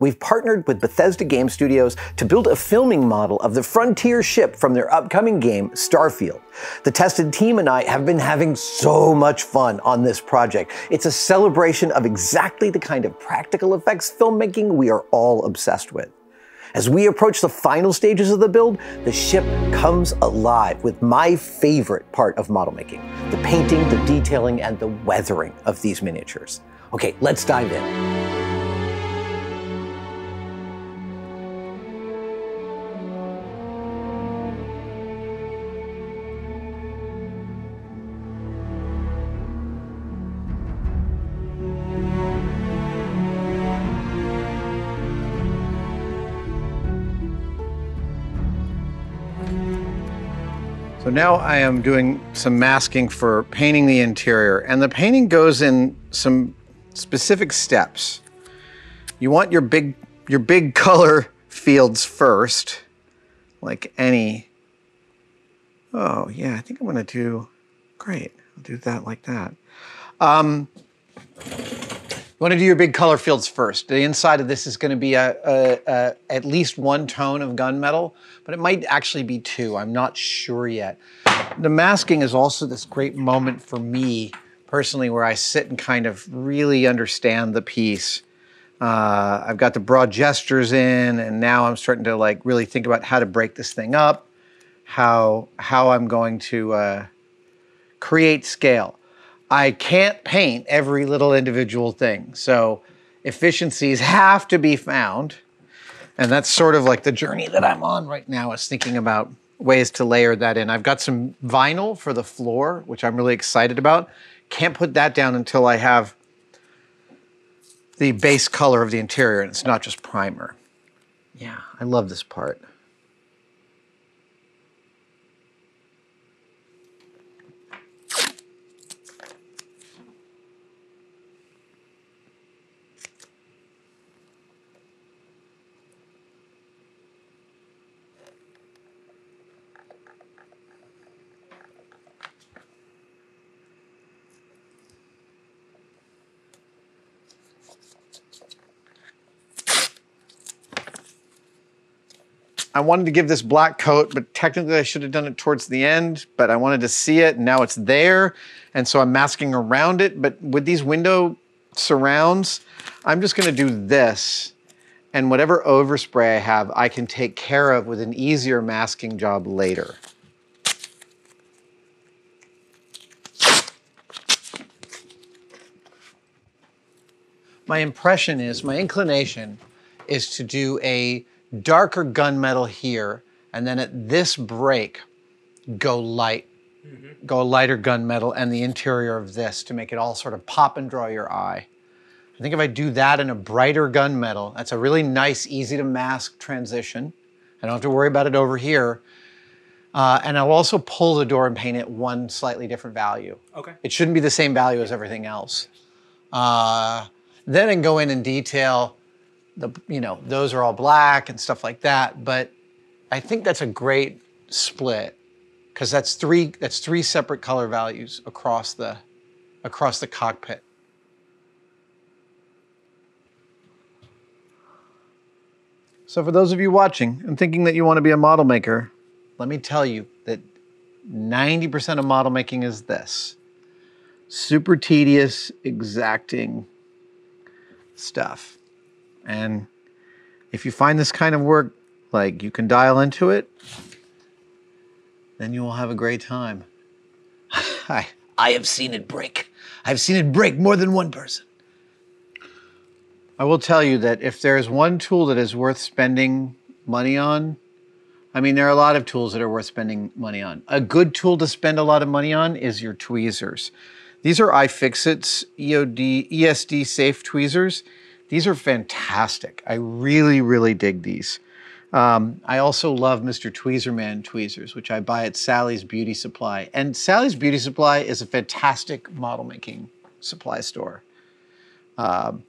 We've partnered with Bethesda Game Studios to build a filming model of the Frontier ship from their upcoming game, Starfield. The tested team and I have been having so much fun on this project. It's a celebration of exactly the kind of practical effects filmmaking we are all obsessed with. As we approach the final stages of the build, the ship comes alive with my favorite part of model making the painting, the detailing, and the weathering of these miniatures. Okay, let's dive in. So now I am doing some masking for painting the interior, and the painting goes in some specific steps. You want your big your big color fields first, like any. Oh yeah, I think I'm gonna do. Great, I'll do that like that. Um, want to do your big color fields first. The inside of this is going to be a, a, a, at least one tone of gunmetal, but it might actually be two. I'm not sure yet. The masking is also this great moment for me personally where I sit and kind of really understand the piece. Uh, I've got the broad gestures in, and now I'm starting to like really think about how to break this thing up, how how I'm going to uh, create scale. I can't paint every little individual thing. So efficiencies have to be found. And that's sort of like the journey that I'm on right now is thinking about ways to layer that in. I've got some vinyl for the floor, which I'm really excited about. Can't put that down until I have the base color of the interior and it's not just primer. Yeah, I love this part. I wanted to give this black coat, but technically I should have done it towards the end, but I wanted to see it and now it's there. And so I'm masking around it. But with these window surrounds, I'm just gonna do this and whatever overspray I have, I can take care of with an easier masking job later. My impression is, my inclination is to do a darker gunmetal here, and then at this break, go light, mm-hmm. go lighter gunmetal and the interior of this to make it all sort of pop and draw your eye. I think if I do that in a brighter gunmetal, that's a really nice, easy to mask transition. I don't have to worry about it over here. Uh, and I'll also pull the door and paint it one slightly different value. Okay. It shouldn't be the same value as everything else. Uh, then I can go in and detail the you know those are all black and stuff like that. But I think that's a great split because that's three that's three separate color values across the across the cockpit. So for those of you watching and thinking that you want to be a model maker, let me tell you that 90% of model making is this. Super tedious, exacting stuff. And if you find this kind of work, like you can dial into it, then you will have a great time. I, I have seen it break. I've seen it break more than one person. I will tell you that if there's one tool that is worth spending money on, I mean, there are a lot of tools that are worth spending money on. A good tool to spend a lot of money on is your tweezers. These are iFixit's EOD, ESD safe tweezers. These are fantastic. I really, really dig these. Um, I also love Mr. Tweezerman tweezers, which I buy at Sally's Beauty Supply. And Sally's Beauty Supply is a fantastic model making supply store. Um,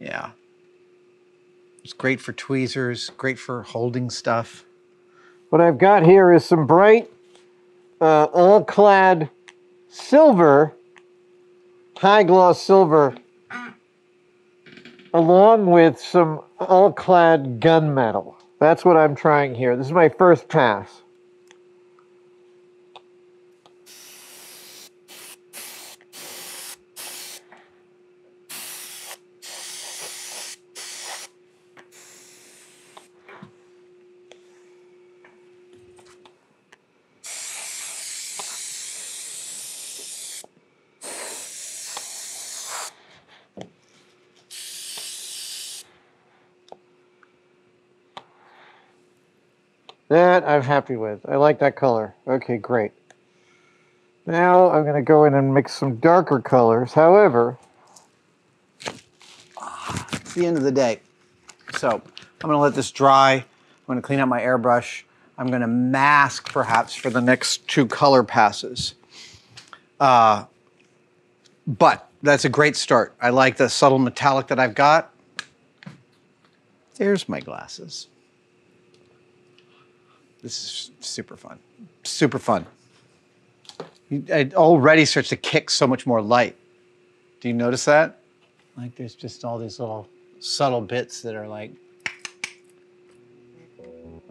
yeah. It's great for tweezers, great for holding stuff. What I've got here is some bright, uh, Alclad silver, high gloss silver along with some Alclad gunmetal. That's what I'm trying here. This is my first pass. That I'm happy with. I like that color. Okay, great. Now I'm going to go in and mix some darker colors. However, It's the end of the day. So I'm gonna let this dry. I'm gonna clean out my airbrush. I'm gonna mask perhaps for the next two color passes. Uh, but that's a great start. I like the subtle metallic that I've got. There's my glasses. This is super fun. Super fun. It already starts to kick so much more light. Do you notice that? Like there's just all these little subtle bits that are like.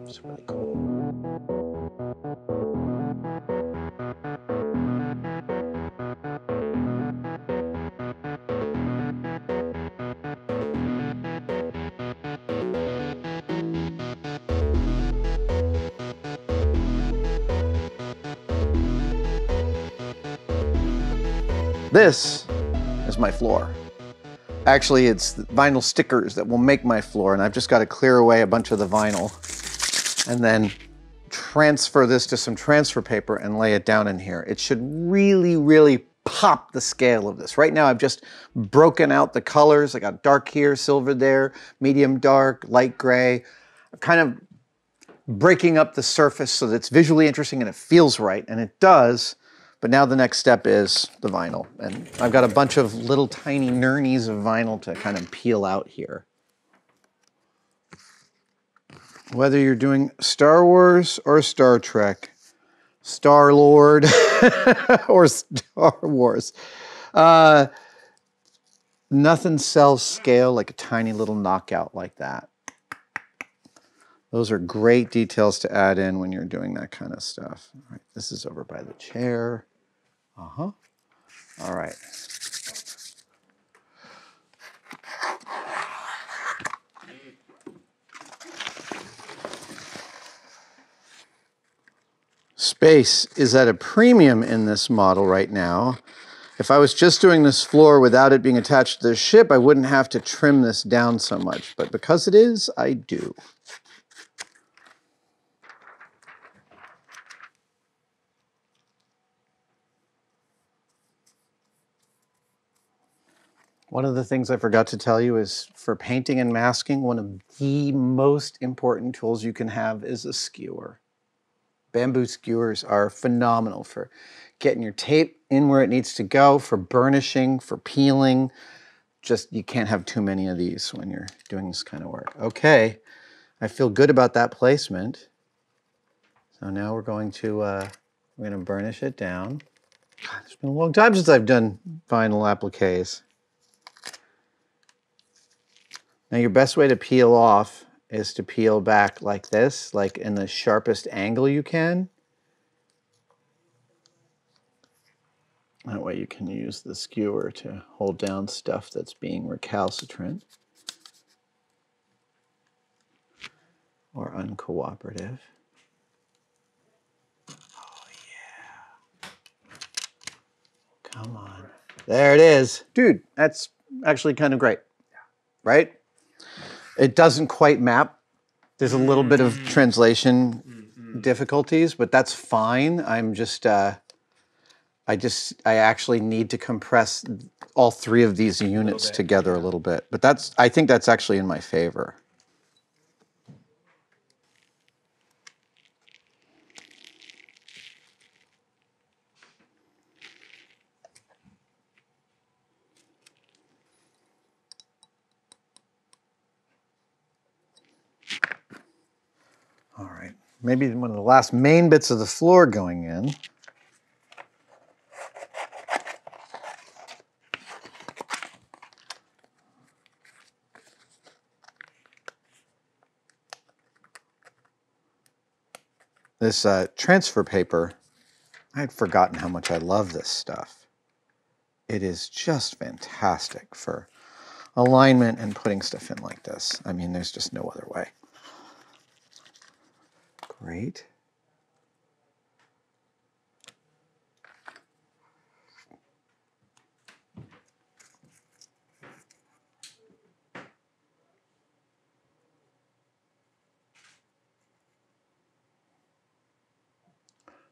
It's really cool. This is my floor. Actually, it's vinyl stickers that will make my floor, and I've just got to clear away a bunch of the vinyl and then transfer this to some transfer paper and lay it down in here. It should really, really pop the scale of this. Right now, I've just broken out the colors. I got dark here, silver there, medium dark, light gray. I'm kind of breaking up the surface so that it's visually interesting and it feels right, and it does. But now the next step is the vinyl. And I've got a bunch of little tiny nurnies of vinyl to kind of peel out here. Whether you're doing Star Wars or Star Trek, Star Lord or Star Wars, uh, nothing sells scale like a tiny little knockout like that. Those are great details to add in when you're doing that kind of stuff. All right, this is over by the chair. Uh huh. All right. Space is at a premium in this model right now. If I was just doing this floor without it being attached to the ship, I wouldn't have to trim this down so much. But because it is, I do. One of the things I forgot to tell you is for painting and masking, one of the most important tools you can have is a skewer. Bamboo skewers are phenomenal for getting your tape in where it needs to go, for burnishing, for peeling. Just you can't have too many of these when you're doing this kind of work. Okay, I feel good about that placement. So now we're going to uh, we're going to burnish it down. God, it's been a long time since I've done vinyl appliques. Now your best way to peel off is to peel back like this, like in the sharpest angle you can. That way you can use the skewer to hold down stuff that's being recalcitrant or uncooperative. Oh yeah. Come on. There it is. Dude, that's actually kind of great. Right? It doesn't quite map. There's a little bit of translation difficulties, but that's fine. I'm just, uh, I just, I actually need to compress all three of these units together a little bit. But that's, I think that's actually in my favor. maybe one of the last main bits of the floor going in. This uh, transfer paper, I had forgotten how much I love this stuff. It is just fantastic for alignment and putting stuff in like this. I mean, there's just no other way. Great.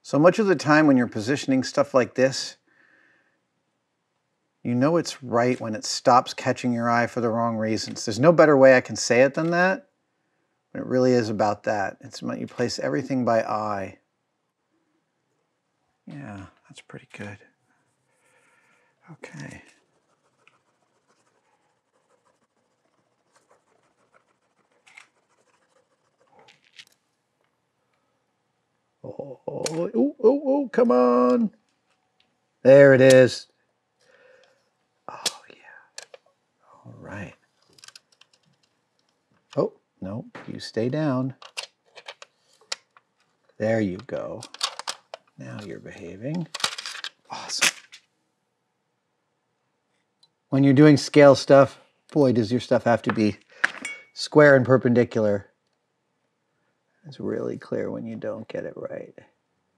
So much of the time when you're positioning stuff like this, you know it's right when it stops catching your eye for the wrong reasons. There's no better way I can say it than that. It really is about that. It's about you place everything by eye. Yeah, that's pretty good. Okay. Oh, oh, oh, oh, come on. There it is. Oh, yeah. All right. Oh, no, you stay down. There you go. Now you're behaving. Awesome. When you're doing scale stuff, boy, does your stuff have to be square and perpendicular. It's really clear when you don't get it right.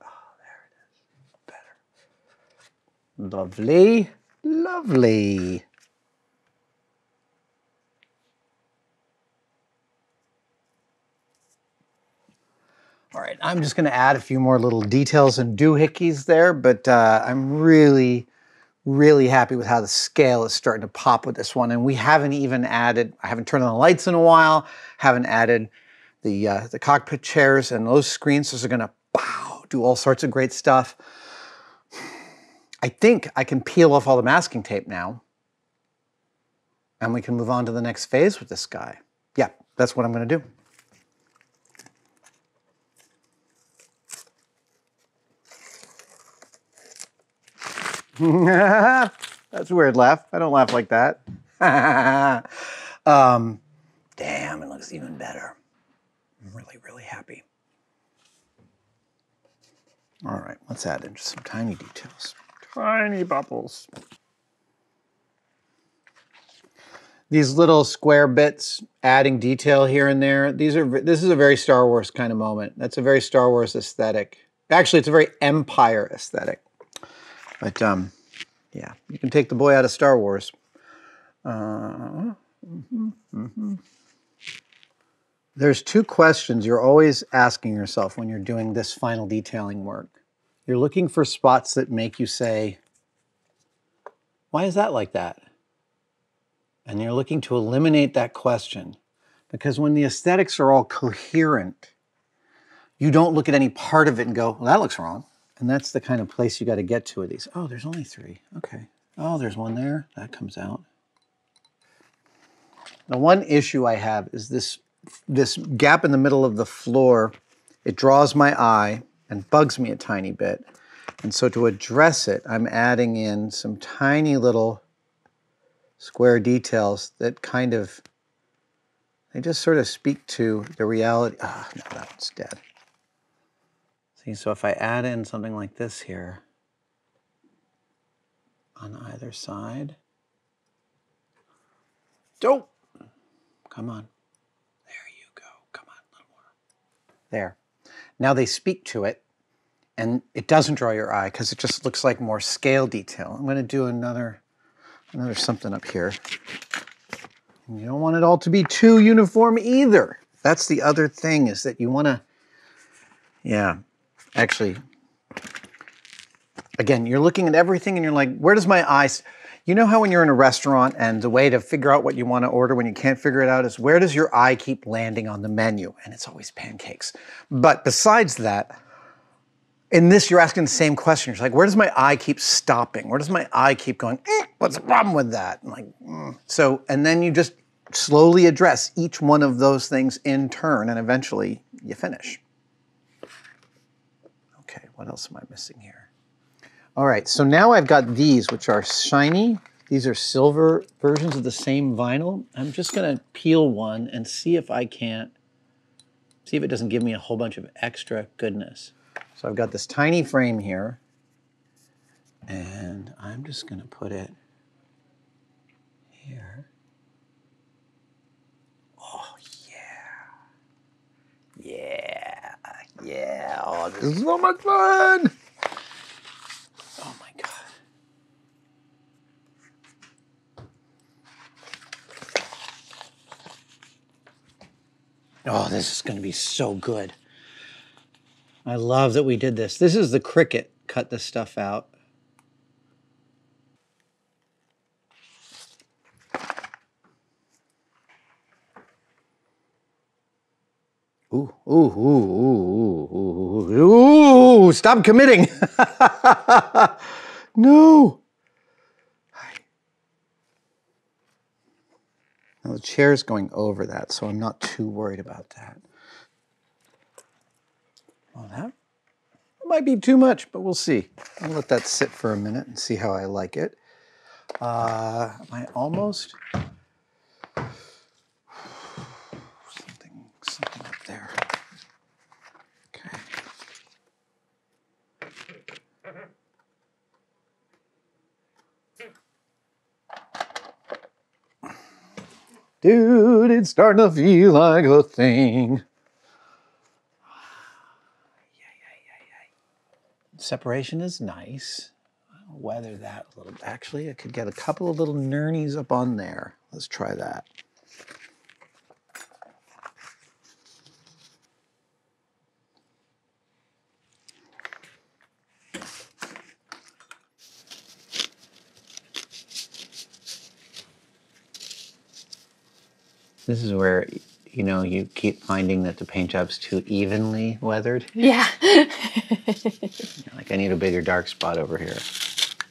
Oh, there it is. Better. Lovely. Lovely. All right, I'm just going to add a few more little details and doohickeys there, but uh, I'm really, really happy with how the scale is starting to pop with this one. And we haven't even added, I haven't turned on the lights in a while, haven't added the, uh, the cockpit chairs and those screens. Those are going to do all sorts of great stuff. I think I can peel off all the masking tape now and we can move on to the next phase with this guy. Yeah, that's what I'm going to do. That's a weird laugh. I don't laugh like that. um, damn, it looks even better. I'm really, really happy. All right, let's add in just some tiny details. Tiny bubbles. These little square bits, adding detail here and there. These are. This is a very Star Wars kind of moment. That's a very Star Wars aesthetic. Actually, it's a very Empire aesthetic. But um, yeah, you can take the boy out of Star Wars. Uh, mm-hmm, mm-hmm. There's two questions you're always asking yourself when you're doing this final detailing work. You're looking for spots that make you say, why is that like that? And you're looking to eliminate that question because when the aesthetics are all coherent, you don't look at any part of it and go, well, that looks wrong. And that's the kind of place you got to get to with these. Oh, there's only three. Okay. Oh, there's one there. That comes out. The one issue I have is this, this gap in the middle of the floor. It draws my eye and bugs me a tiny bit. And so to address it, I'm adding in some tiny little square details that kind of, they just sort of speak to the reality. Ah, oh, no, that one's dead. See, so if I add in something like this here on either side. Don't. Come on. There you go. Come on, little more. There. Now they speak to it, and it doesn't draw your eye because it just looks like more scale detail. I'm going to do another, another something up here. And you don't want it all to be too uniform either. That's the other thing is that you want to, yeah, actually, again, you're looking at everything and you're like, where does my eyes? You know how when you're in a restaurant and the way to figure out what you want to order when you can't figure it out is where does your eye keep landing on the menu? And it's always pancakes. But besides that, in this, you're asking the same question. You're like, where does my eye keep stopping? Where does my eye keep going? Eh, what's the problem with that? I'm like, mm. so, and then you just slowly address each one of those things in turn, and eventually you finish. What else am I missing here? All right, so now I've got these, which are shiny. These are silver versions of the same vinyl. I'm just gonna peel one and see if I can't See if it doesn't give me a whole bunch of extra goodness. So I've got this tiny frame here, and I'm just gonna put it here. Oh yeah. Yeah. Yeah. Oh, this is so much fun. Oh my god. Oh, this is going to be so good. I love that we did this. This is the Cricut cut this stuff out. Ooh, ooh, ooh, ooh, ooh, ooh, ooh, stop committing. no. Now the chair's going over that, so I'm not too worried about that. Well, that might be too much, but we'll see. I'll let that sit for a minute and see how I like it. Uh, am I almost? Something, something up there. Okay. Dude, it's starting to feel like a thing. Separation is nice. I'll weather that a little. Actually, I could get a couple of little nurnies up on there. Let's try that. This is where you know you keep finding that the paint job's too evenly weathered. Yeah. Like I need a bigger dark spot over here.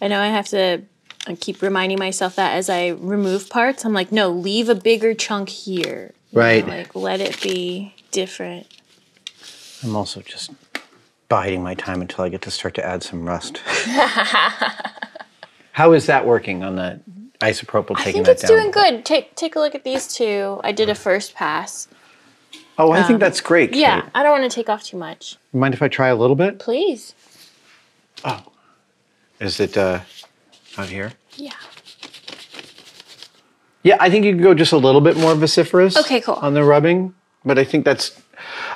I know I have to I keep reminding myself that as I remove parts, I'm like, no, leave a bigger chunk here. You know, Right. like, let it be different. I'm also just biding my time until I get to start to add some rust. How is that working on the isopropyl I think it's down? doing good. Take take a look at these two. I did a first pass. Oh, I think that's great. Yeah, I don't want to take off too much. Mind if I try a little bit? Please. Oh. Is it uh, out here? Yeah. Yeah, I think you can go just a little bit more vociferous. Okay, cool. On the rubbing, but I think that's.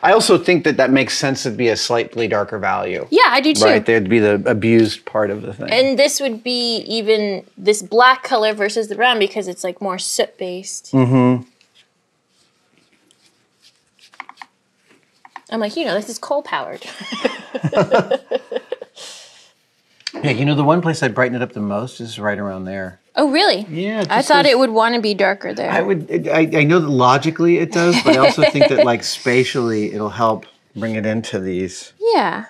I also think that that makes sense to be a slightly darker value. Yeah, I do too. Right, there'd be the abused part of the thing. And this would be even this black color versus the brown because it's like more soot based. Mm-hmm. I'm like, you know, this is coal powered. yeah, you know the one place I brighten it up the most is right around there. Oh, really? Yeah, I thought it would want to be darker there. I would. I, I know that logically it does, but I also think that like spatially it'll help bring it into these. yeah.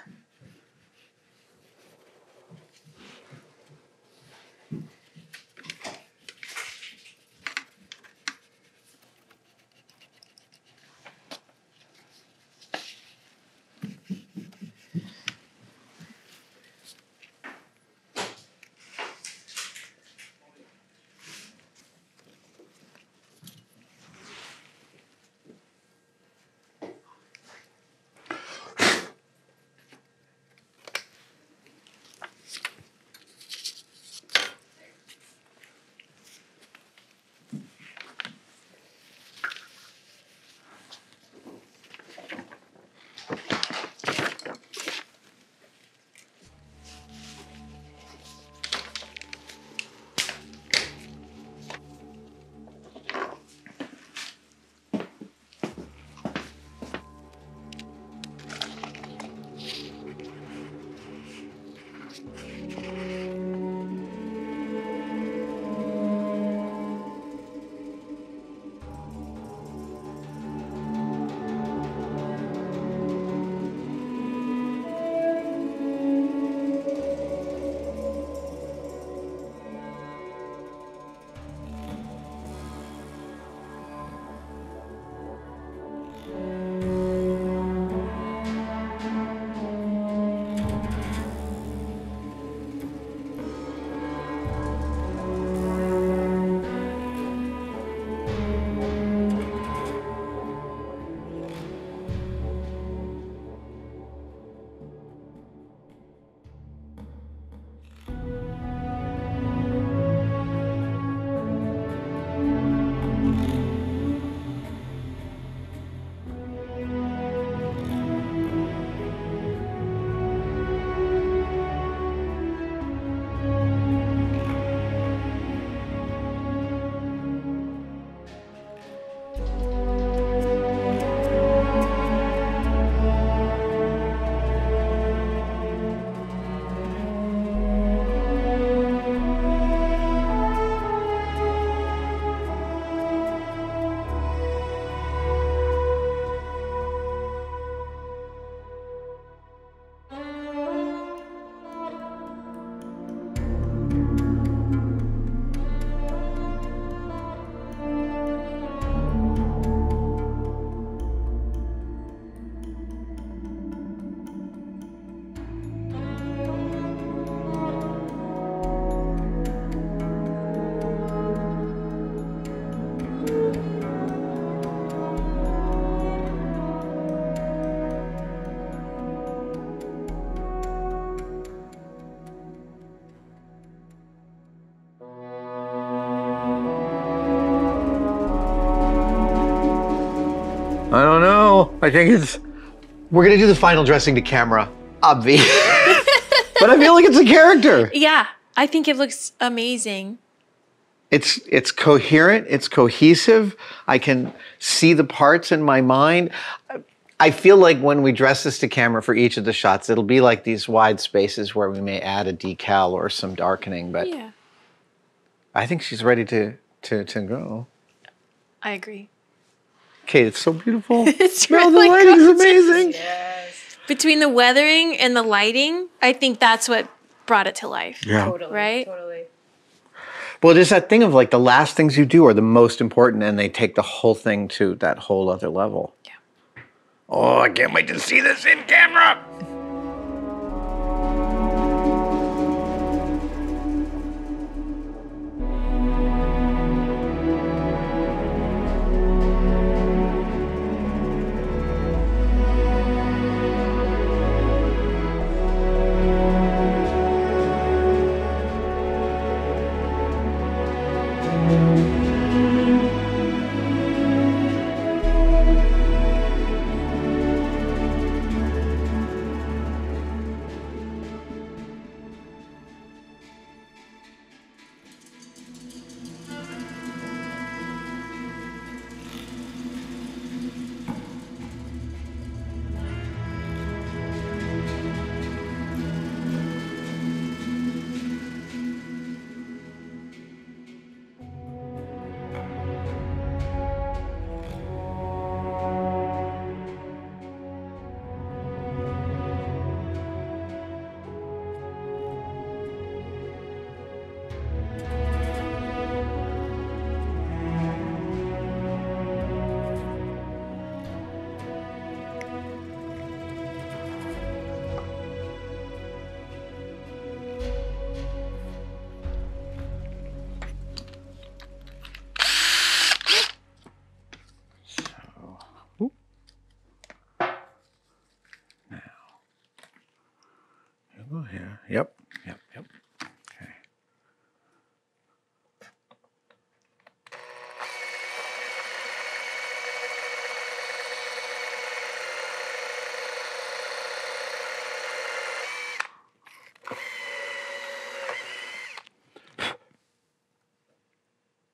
I think it's. We're gonna do the final dressing to camera. Obvi. But I feel like it's a character. Yeah, I think it looks amazing. It's it's coherent. It's cohesive. I can see the parts in my mind. I feel like when we dress this to camera for each of the shots, it'll be like these wide spaces where we may add a decal or some darkening, but Yeah, I think she's ready to to to go. I agree. Kayte, it's so beautiful. It's Mel, really the lighting gorgeous. amazing. Yes. Between the weathering and the lighting, I think that's what brought it to life. Yeah. Totally. Right? Totally. Well, there's that thing of like the last things you do are the most important, and they take the whole thing to that whole other level. Yeah. Oh, I can't wait to see this in camera. Yep. Yep. Yep. Okay.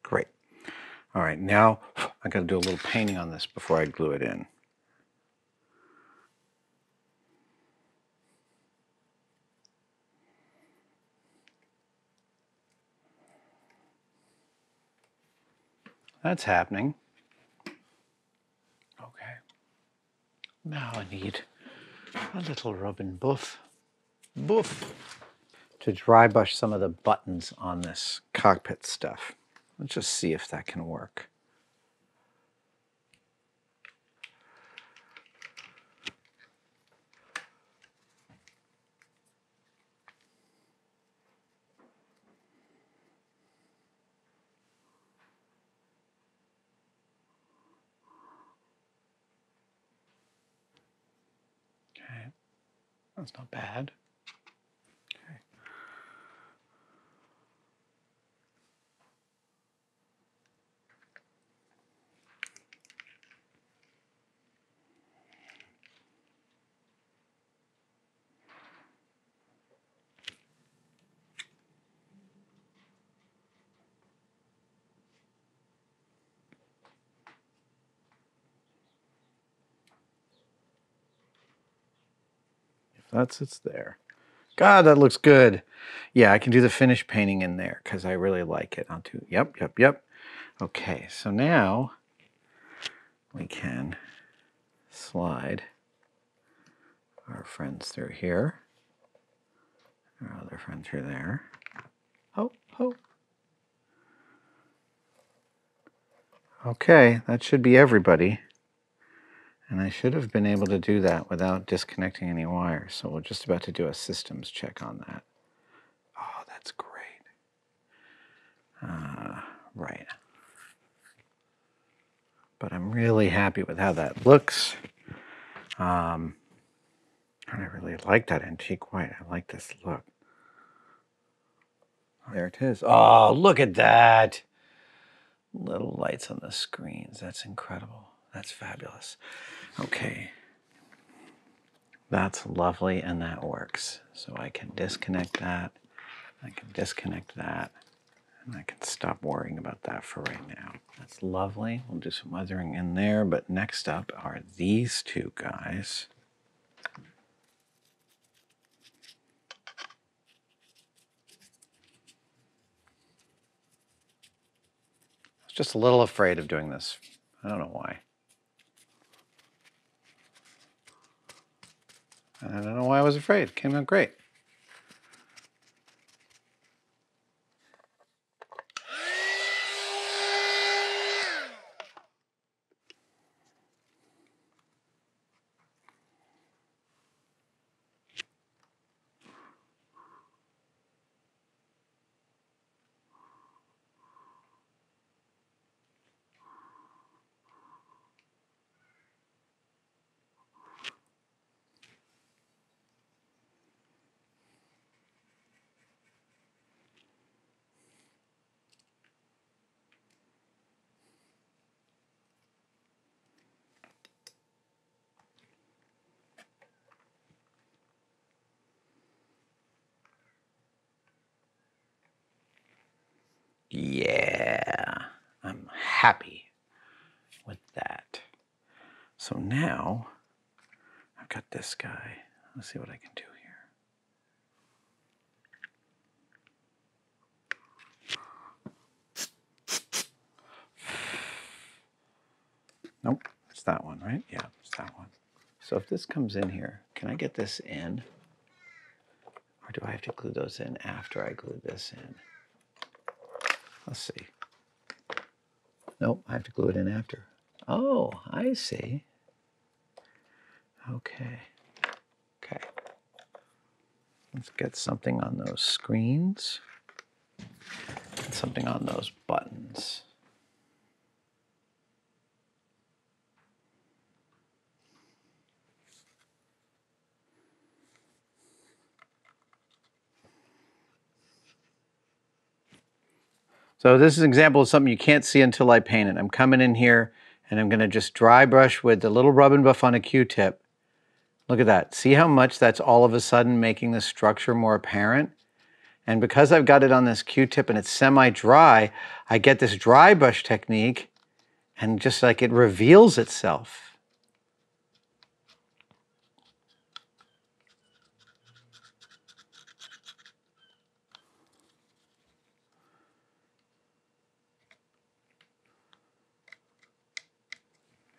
Great. All right, now I got to do a little painting on this before I glue it in. That's happening. Okay. Now I need a little rub and buff. Buff. To dry brush some of the buttons on this cockpit stuff. Let's just see if that can work. Okay. That's not bad. That's it's there. God, that looks good. Yeah, I can do the finish painting in there because I really like it. I'll do, yep, yep, yep. Okay, so now we can slide our friends through here. Our other friend through there. Oh, oh. Okay, that should be everybody. And I should have been able to do that without disconnecting any wires. So we're just about to do a systems check on that. Oh, that's great. Uh, right. But I'm really happy with how that looks. Um, and I really like that antique white. I like this look. There it is. Oh, look at that. Little lights on the screens. That's incredible. That's fabulous. Okay. That's lovely and that works. So I can disconnect that. I can disconnect that. And I can stop worrying about that for right now. That's lovely. We'll do some weathering in there. But next up are these two guys. I was just a little afraid of doing this. I don't know why. I don't know why I was afraid. It came out great. Yeah, I'm happy with that. So now I've got this guy. Let's see what I can do here. Nope, it's that one, right? Yeah, it's that one. So if this comes in here, can I get this in? Or do I have to glue those in after I glue this in? Let's see. Nope, I have to glue it in after. Oh, I see. Okay. Okay. Let's get something on those screens something on those buttons. So this is an example of something you can't see until I paint it. I'm coming in here and I'm gonna just dry brush with the little rub and buff on a Q-tip. Look at that. See how much that's all of a sudden making the structure more apparent? And because I've got it on this Q-tip and it's semi-dry, I get this dry brush technique and just like it reveals itself.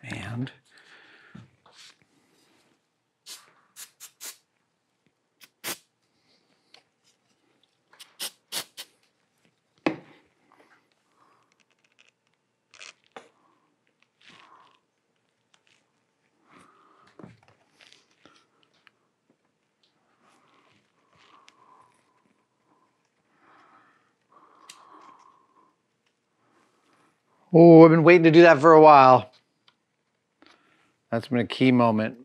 And Oh, I've been waiting to do that for a while. That's been a key moment.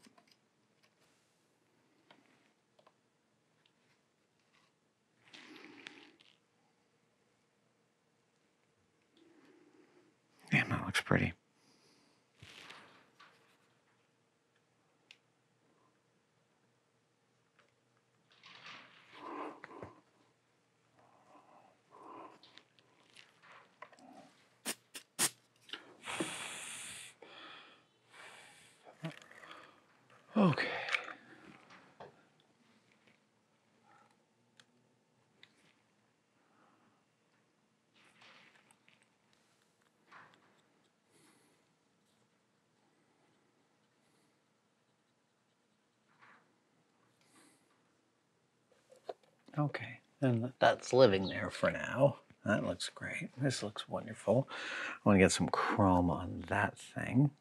Damn, that looks pretty. Okay. Okay, and that's living there for now. That looks great. This looks wonderful. I want to get some chrome on that thing.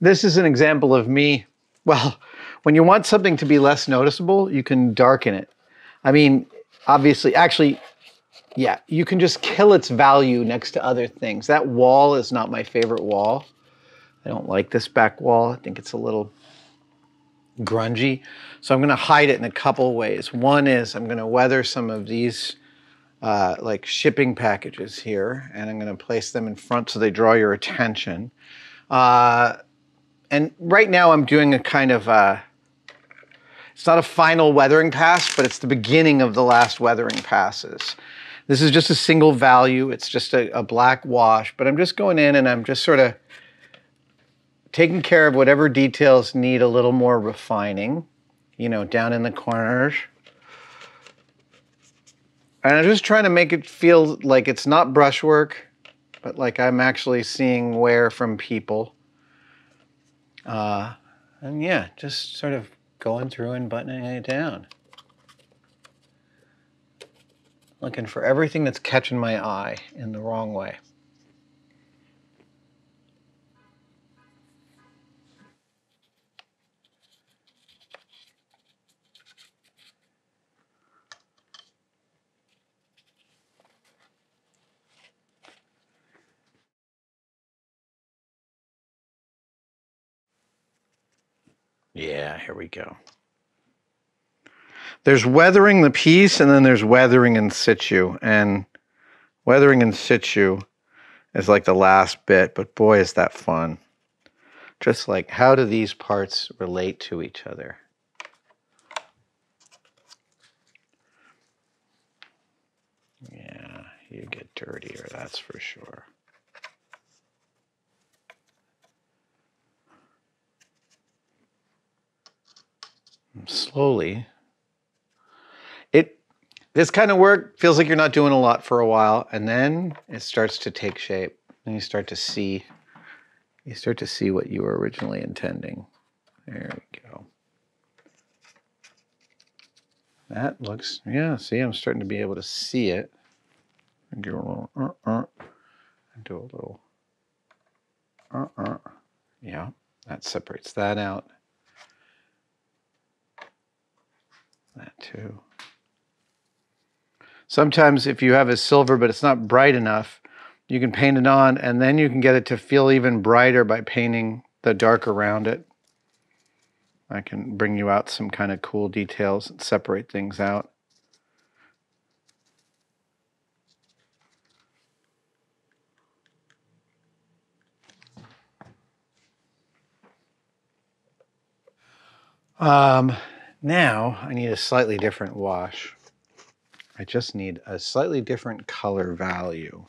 This is an example of me. Well, when you want something to be less noticeable, you can darken it. I mean, obviously, actually, yeah, you can just kill its value next to other things. That wall is not my favorite wall. I don't like this back wall. I think it's a little grungy. So I'm going to hide it in a couple ways. One is I'm going to weather some of these uh, like shipping packages here, and I'm going to place them in front so they draw your attention. Uh, and right now I'm doing a kind of, uh, it's not a final weathering pass, but it's the beginning of the last weathering passes. This is just a single value. It's just a, a black wash, but I'm just going in and I'm just sort of taking care of whatever details need a little more refining, you know, down in the corners. And I'm just trying to make it feel like it's not brushwork, but like I'm actually seeing wear from people. Uh, and yeah, just sort of going through and buttoning it down. Looking for everything that's catching my eye in the wrong way. Yeah, here we go. There's weathering the piece and then there's weathering in situ. And weathering in situ is like the last bit, but boy, is that fun. Just like how do these parts relate to each other? Yeah, you get dirtier, that's for sure. Slowly. It this kind of work feels like you're not doing a lot for a while, and then it starts to take shape, and you start to see you start to see what you were originally intending. There we go. That looks, yeah, see, I'm starting to be able to see it. And do a little, uh, uh, and do a little, uh, uh. Yeah, that separates that out. That too. Sometimes if you have a silver but it's not bright enough, you can paint it on and then you can get it to feel even brighter by painting the dark around it. I can bring you out some kind of cool details and separate things out. Um, now I need a slightly different wash. I just need a slightly different color value.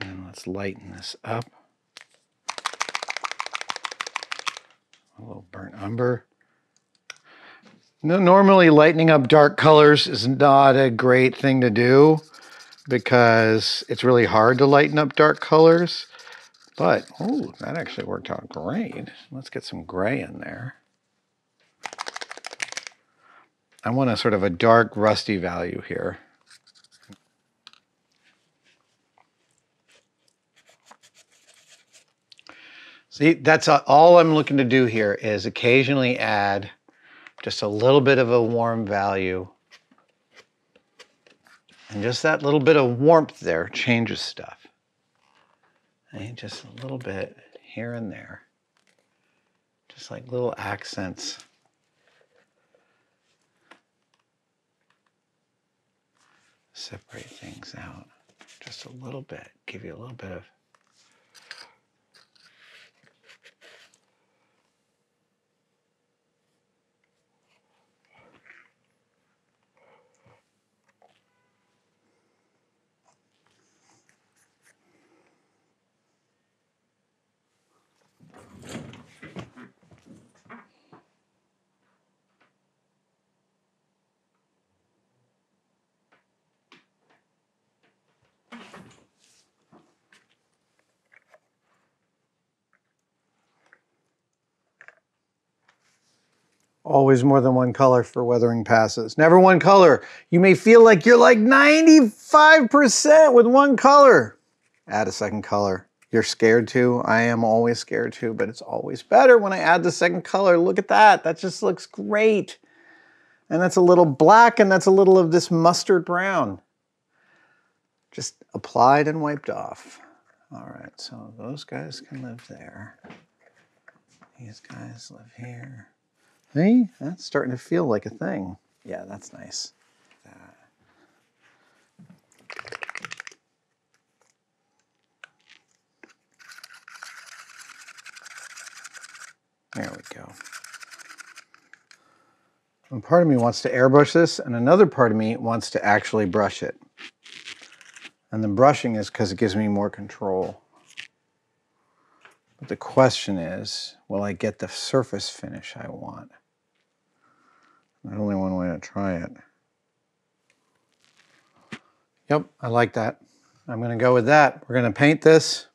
And then let's lighten this up. A little burnt umber. No, normally lightening up dark colors is not a great thing to do because it's really hard to lighten up dark colors. But, oh, that actually worked out great. Let's get some gray in there. I want a sort of a dark rusty value here. See, that's all I'm looking to do here is occasionally add just a little bit of a warm value and just that little bit of warmth there changes stuff. And just a little bit here and there. Just like little accents. Separate things out just a little bit. Give you a little bit of always more than one color for weathering passes. Never one color. You may feel like you're like 95% with one color. Add a second color. You're scared to. I am always scared to, but it's always better when I add the second color. Look at that. That just looks great. And that's a little black and that's a little of this mustard brown. Just applied and wiped off. All right, so those guys can live there. These guys live here. See, that's starting to feel like a thing. Yeah, that's nice. There we go. And part of me wants to airbrush this, and another part of me wants to actually brush it. And the brushing is because it gives me more control. But the question is, will I get the surface finish I want? There's only one way to try it. Yep, I like that. I'm going to go with that. We're going to paint this.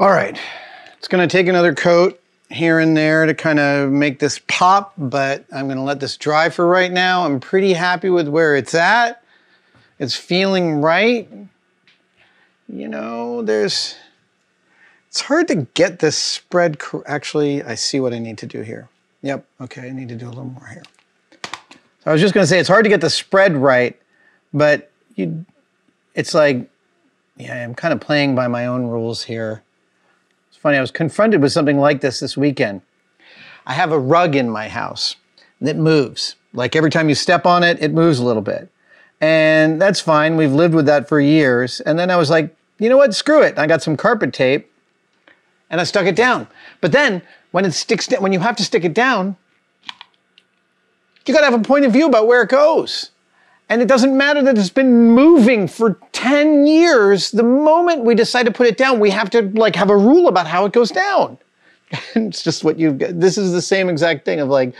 All right, it's gonna take another coat here and there to kind of make this pop, but I'm gonna let this dry for right now. I'm pretty happy with where it's at. It's feeling right. You know, there's, it's hard to get this spread, actually, I see what I need to do here. Yep, okay, I need to do a little more here. So I was just gonna say, it's hard to get the spread right, but you, it's like, yeah, I'm kind of playing by my own rules here. It's funny, I was confronted with something like this this weekend. I have a rug in my house that moves. Like every time you step on it, it moves a little bit. And that's fine. We've lived with that for years. And then I was like, you know what? Screw it. I got some carpet tape and I stuck it down. But then when it sticks when you have to stick it down, you got to have a point of view about where it goes. And it doesn't matter that it's been moving for 10 years. The moment we decide to put it down, we have to like have a rule about how it goes down. it's just what you've got. this is the same exact thing of like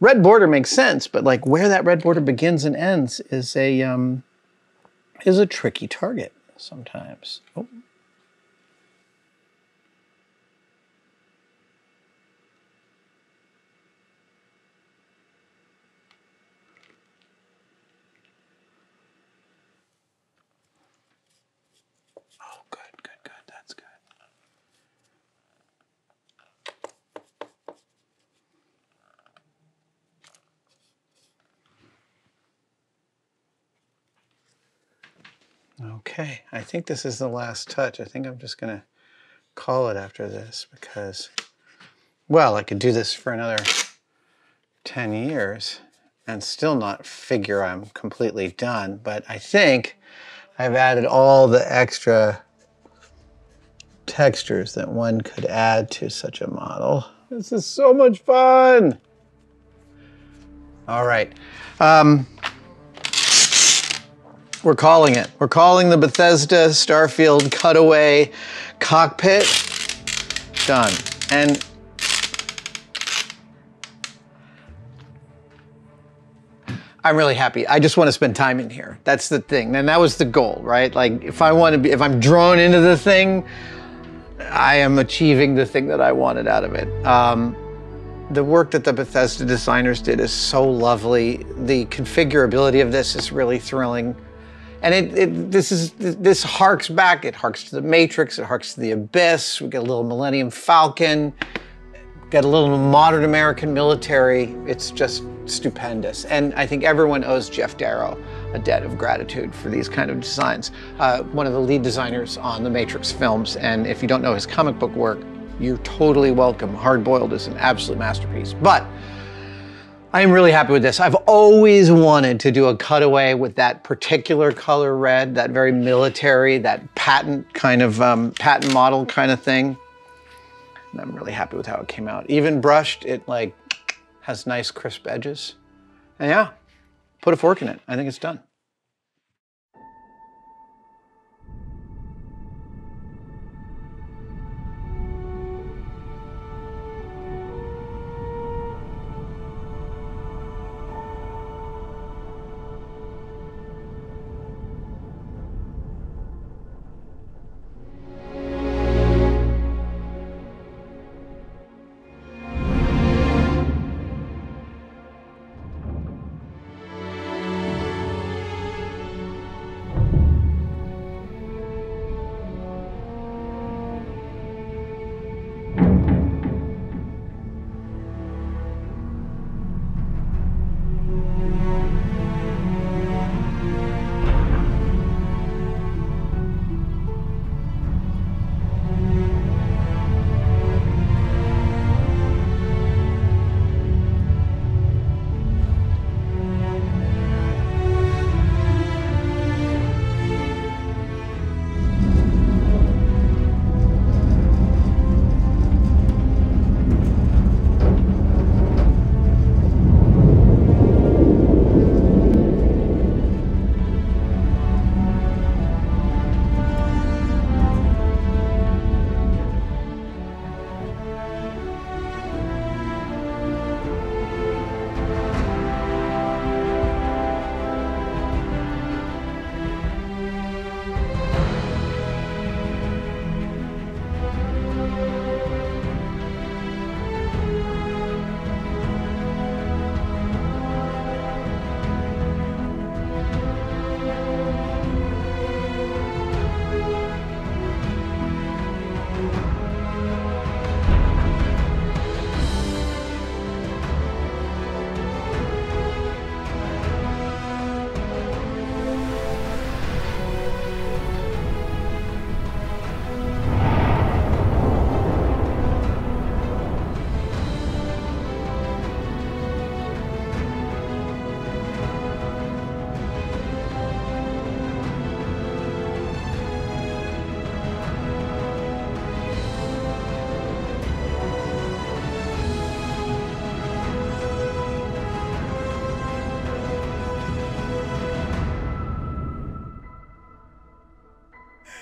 red border makes sense, but like where that red border begins and ends is a um is a tricky target sometimes. Oh. Okay, I think this is the last touch. I think I'm just gonna call it after this because, well, I could do this for another 10 years and still not figure I'm completely done, but I think I've added all the extra textures that one could add to such a model. This is so much fun. All right. Um, we're calling it. We're calling the Bethesda Starfield Cutaway Cockpit done. And I'm really happy. I just want to spend time in here. That's the thing. And that was the goal, right? Like if I want to be if I'm drawn into the thing, I am achieving the thing that I wanted out of it. Um, the work that the Bethesda designers did is so lovely. The configurability of this is really thrilling. And it, it this is this harks back. It harks to the Matrix. It harks to the Abyss. We get a little Millennium Falcon. Get a little modern American military. It's just stupendous. And I think everyone owes Geof Darrow a debt of gratitude for these kind of designs. Uh, one of the lead designers on the Matrix films. And if you don't know his comic book work, you're totally welcome. Hard Boiled is an absolute masterpiece. But I am really happy with this. I've always wanted to do a cutaway with that particular color red, that very military, that patent kind of um, patent model kind of thing. And I'm really happy with how it came out. Even brushed, it like has nice crisp edges. And yeah, put a fork in it. I think it's done.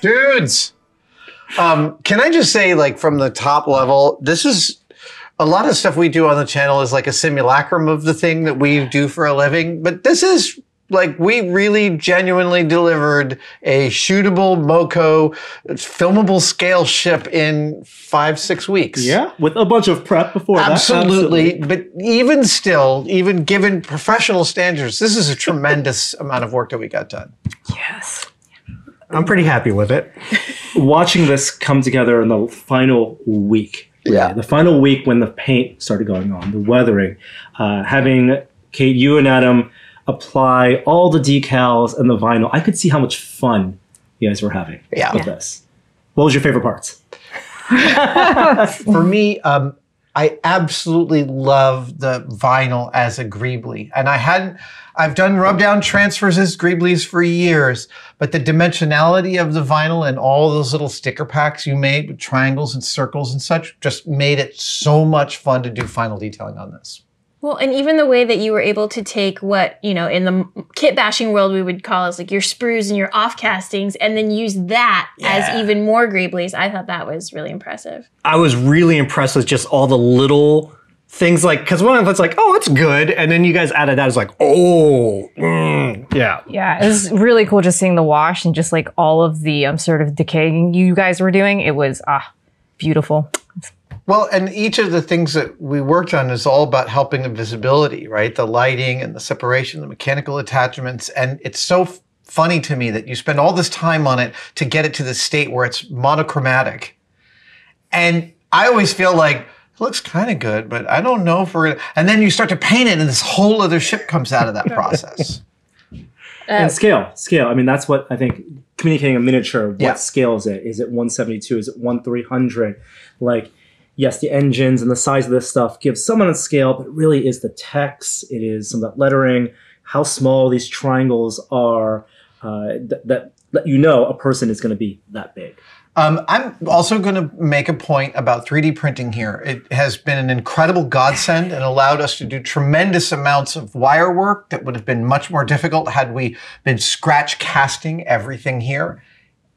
Dudes! Um, can I just say, like, from the top level, this is a lot of stuff we do on the channel is like a simulacrum of the thing that we do for a living. But this is like we really genuinely delivered a shootable MoCo filmable scale ship in five, six weeks. Yeah, with a bunch of prep before Absolutely. that. Absolutely. But even still, even given professional standards, this is a tremendous amount of work that we got done. Yes. I'm pretty happy with it. Watching this come together in the final week. Yeah. The final week when the paint started going on, the weathering, uh, having Kayte, you and Adam apply all the decals and the vinyl, I could see how much fun you guys were having Yeah. with this. What was your favorite parts? For me, um, I absolutely love the vinyl as a Greebly. And I hadn't, I've done rubdown transfers as Greeblies for years, but the dimensionality of the vinyl and all those little sticker packs you made with triangles and circles and such just made it so much fun to do final detailing on this. Well, and even the way that you were able to take what, you know, in the kit bashing world we would call as like your sprues and your off castings and then use that as even more greeblies, I thought that was really impressive. I was really impressed with just all the little things like because one of it's like oh it's good and then you guys added that as like oh mm, yeah Yeah, it was really cool just seeing the wash and just like all of the um, sort of decaying you guys were doing. It was ah beautiful. Well, and each of the things that we worked on is all about helping the visibility, right? The lighting and the separation, the mechanical attachments. And it's so f- funny to me that you spend all this time on it to get it to the state where it's monochromatic. And I always feel like it looks kind of good, but I don't know if we're gonna. And then you start to paint it, and this whole other ship comes out of that process. and scale scale i mean that's what i think communicating a miniature what Yeah. scale is it is it 172 is it 1 300 like yes the engines and the size of this stuff gives someone a scale but it really is the text it is some of that lettering how small these triangles are uh, that, that let you know a person is going to be that big Um, I'm also going to make a point about 3D printing here. It has been an incredible godsend and allowed us to do tremendous amounts of wire work that would have been much more difficult had we been scratch casting everything here.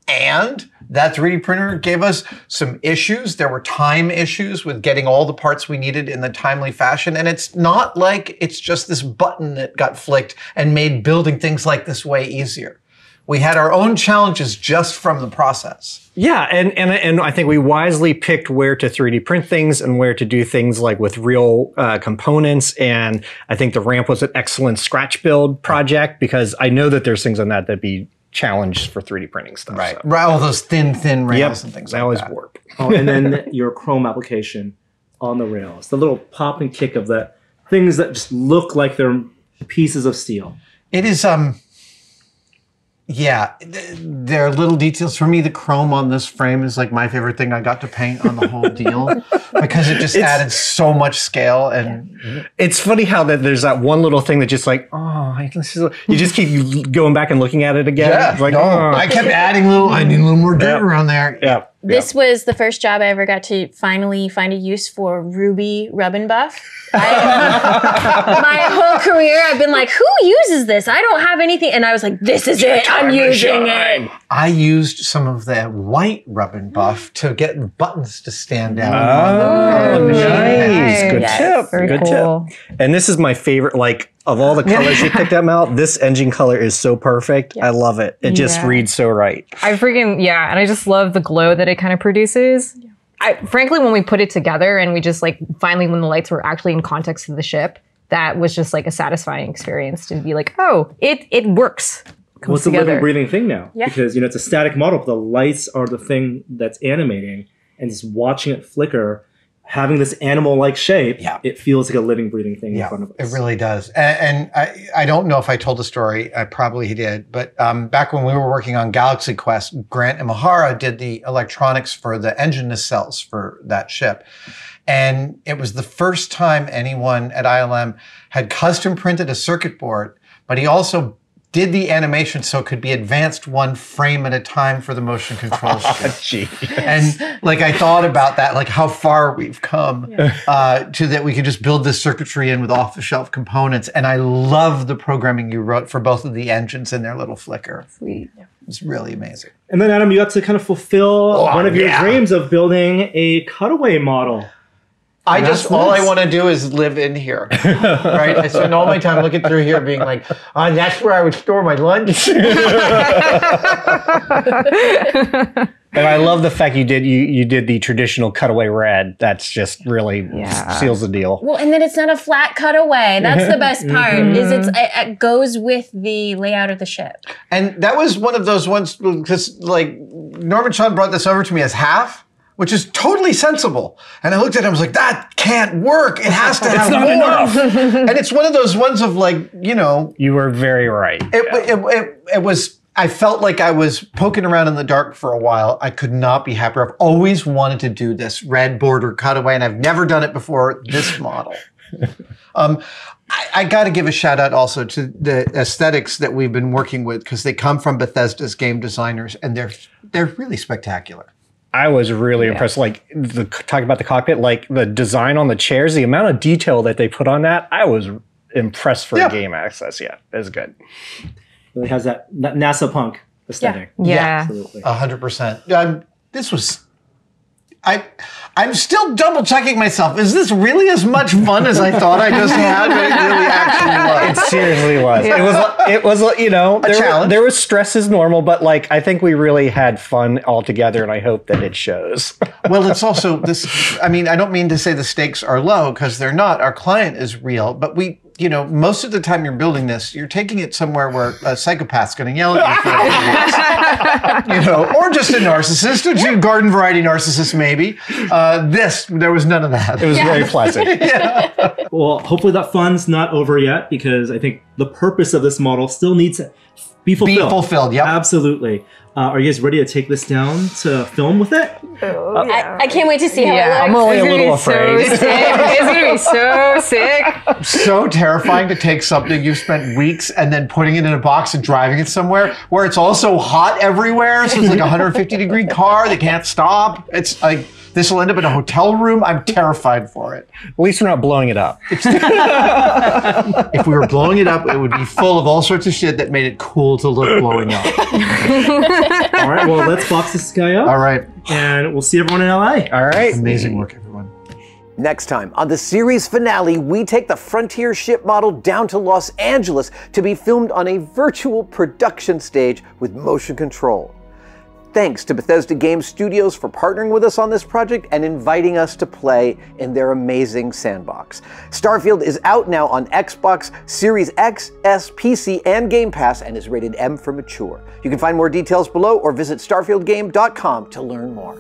And that 3D printer gave us some issues. There were time issues with getting all the parts we needed in the timely fashion. And it's not like it's just this button that got flicked and made building things like this way easier. We had our own challenges just from the process. Yeah, and, and and I think we wisely picked where to 3D print things and where to do things like with real uh, components. And I think the ramp was an excellent scratch build project because I know that there's things on that that be challenged for 3D printing stuff. so. Right, all those thin, thin rails Yep, and things that like was that. warp. oh, and then your chrome application on the rails the little pop and kick of the things that just look like they're pieces of steel It is um yeah, th- there are little details. For me, the chrome on this frame is like my favorite thing I got to paint on the whole deal because it just added so much scale and It's funny how that there's that one little thing that just like, oh, this is, you just keep going back and looking at it again. yeah, like, no, oh, I kept adding little. I need a little more dirt Yeah. around there. yeah. This was the first job I ever got to finally find a use for Ruby Rub and Buff. I, my whole career, I've been like, who uses this? I don't have anything. And I was like, this is it. I'm using it. I used some of that white rub and buff to get buttons to stand out. Oh, on the oh, machine. nice. Good Yes. tip. Very Good cool. tip. And this is my favorite. Like of all the colors you picked them out, this engine color is so perfect. I love it. It just Yeah. reads so right. I freaking yeah, and I just love the glow that it kind of produces. I frankly, when we put it together and we just like finally when the lights were actually in context of the ship, that was just like a satisfying experience to be like, oh, it it works. Comes well, it's a living, breathing thing now Yeah. because you know it's a static model, but the lights are the thing that's animating, and just watching it flicker, having this animal-like shape, Yeah. it feels like a living, breathing thing in front of us. it really does. And, and I, I don't know if I told the story. I probably he did. But um, back when we were working on Galaxy Quest, Grant Imahara did the electronics for the engine nacelles for that ship. And it was the first time anyone at ILM had custom printed a circuit board, but he also did the animation so it could be advanced one frame at a time for the motion control ship. And like I thought about that, like how far we've come uh, to that we could just build this circuitry in with off-the-shelf components. And I love the programming you wrote for both of the engines and their little flicker. Sweet. It's really amazing. And then Adam, you got to kind of fulfill one of your dreams of building a cutaway model. I That's just all I want to do is live in here, right? I spend all my time looking through here, being like, "Oh, that's where I would store my lunch." And I love the fact you did you you did the traditional cutaway red. That's just really Yeah. seals the deal. Well, and then it's not a flat cutaway. That's the best part. Is mm-hmm. it's it, it goes with the layout of the ship. And that was one of those ones because like Norman Sean brought this over to me as half, which is totally sensible. And I looked at it, I was like, that can't work. It has to have more. and it's one of those ones of like, you know, You were very right. it, it, it, it was I felt like I was poking around in the dark for a while. I could not be happier. I've always wanted to do this red border cutaway, and I've never done it before this model. um, I, I got to give a shout out also to the aesthetics that we've been working with because they come from Bethesda's game designers, and they're they're really spectacular. I was really impressed. Like the talk about the cockpit, like the design on the chairs, the amount of detail that they put on that. I was impressed for Yeah. a game access. Yeah, it's good. It has that, that NASA punk aesthetic. Yeah. yeah. Absolutely. A hundred percent. Um, This was. I, I'm still double checking myself. Is this really as much fun as I thought I just had? It really actually was. It seriously was. It was. It was. You know, there, challenge. there was stress as normal, but like I think we really had fun all together, and I hope that it shows. Well, it's also this. I mean, I don't mean to say the stakes are low because they're not. Our client is real, but we you know, most of the time you're building this, you're taking it somewhere where a psychopath's going to yell at you for a few weeks. you know, or just a narcissist, a garden variety narcissist, maybe. Uh, this, there was none of that. It was very pleasant. Well, hopefully that fun's not over yet because I think the purpose of this model still needs to be fulfilled. Be fulfilled. yeah. Absolutely. Uh, are you guys ready to take this down to film with it? I, I can't wait to see how Yeah, it I'm looks. only a It's gonna little be so afraid. sick. It's gonna be so sick. so terrifying to take something you've spent weeks and then putting it in a box and driving it somewhere where it's also hot everywhere. So it's like a 150 degree car that can't stop. It's like this will end up in a hotel room. I'm terrified for it. At least we're not blowing it up. If we were blowing it up, it would be full of all sorts of shit that made it cool to look blowing up. All right, well, let's box this guy up All right. and we'll see everyone in LA. All right. Amazing work, everyone. Next time on the series finale, we take the Frontier ship model down to Los Angeles to be filmed on a virtual production stage with motion control. Thanks to Bethesda Game Studios for partnering with us on this project and inviting us to play in their amazing sandbox. Starfield is out now on Xbox, Series X, S, PC, and Game Pass and is rated M for mature. You can find more details below or visit starfieldgame.com to learn more.